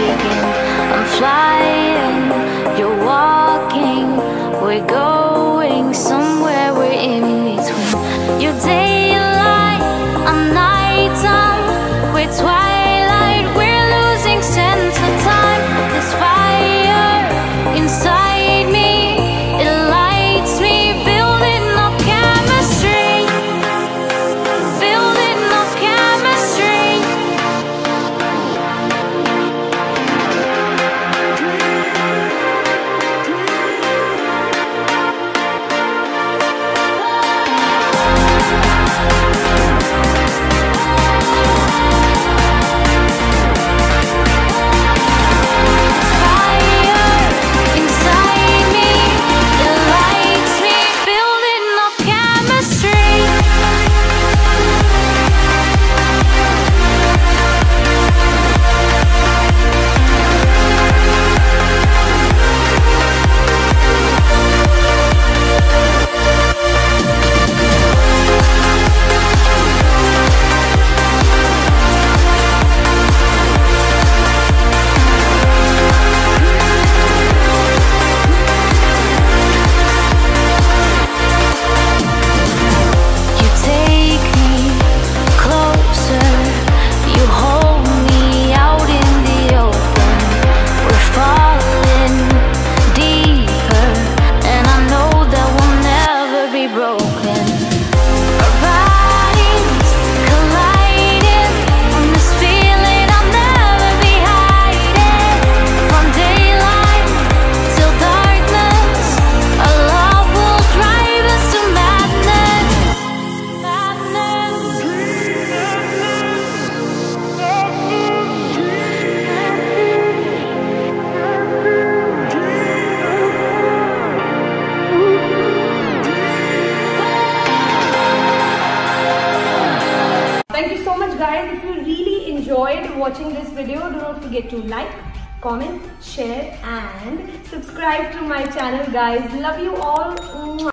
speaking. I'm flying, you're walking, we're going. guys, if you really enjoyed watching this video, do not forget to like, comment, share and subscribe to my channel guys. Love you all.